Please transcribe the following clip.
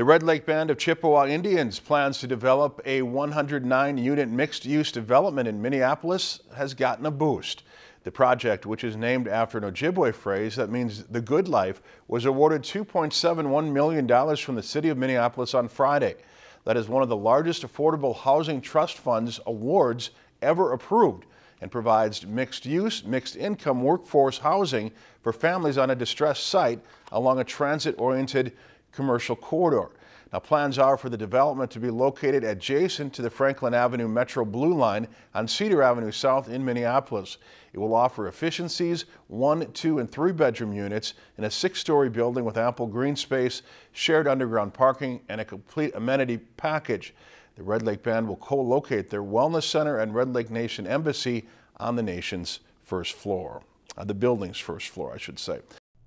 The Red Lake Band of Chippewa Indians plans to develop a 109-unit mixed-use development in Minneapolis has gotten a boost. The project, which is named after an Ojibwe phrase that means the good life, was awarded $2.71 million from the city of Minneapolis on Friday. That is one of the largest affordable housing trust funds awards ever approved and provides mixed use, mixed income workforce housing for families on a distressed site along a transit oriented commercial corridor. Now, plans are for the development to be located adjacent to the Franklin Avenue Metro Blue Line on Cedar Avenue South in Minneapolis. It will offer efficiencies, one, two, and three bedroom units in a six-story building with ample green space, shared underground parking, and a complete amenity package. The Red Lake Band will co-locate their Wellness Center and Red Lake Nation Embassy on the nation's first floor, uh, the building's first floor, I should say.